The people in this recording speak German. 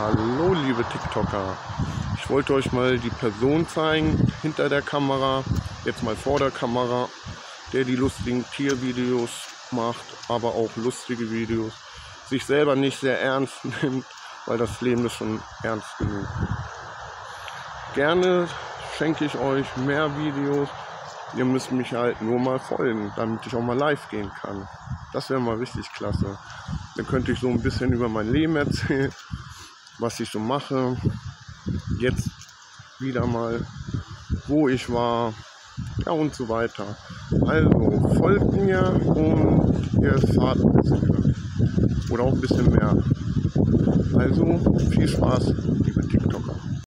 Hallo liebe TikToker. Ich wollte euch mal die Person zeigen hinter der Kamera, jetzt mal vor der Kamera, der die lustigen Tiervideos macht, aber auch lustige Videos. Sich selber nicht sehr ernst nimmt, weil das Leben ist schon ernst genug. Gerne schenke ich euch mehr Videos. Ihr müsst mich halt nur mal folgen, damit ich auch mal live gehen kann. Das wäre mal richtig klasse. Dann könnte ich so ein bisschen über mein Leben erzählen was ich so mache. Jetzt wieder mal, wo ich war, ja und so weiter. Also folgt mir und ihr erfahrt ein bisschen oder auch ein bisschen mehr. Also viel Spaß.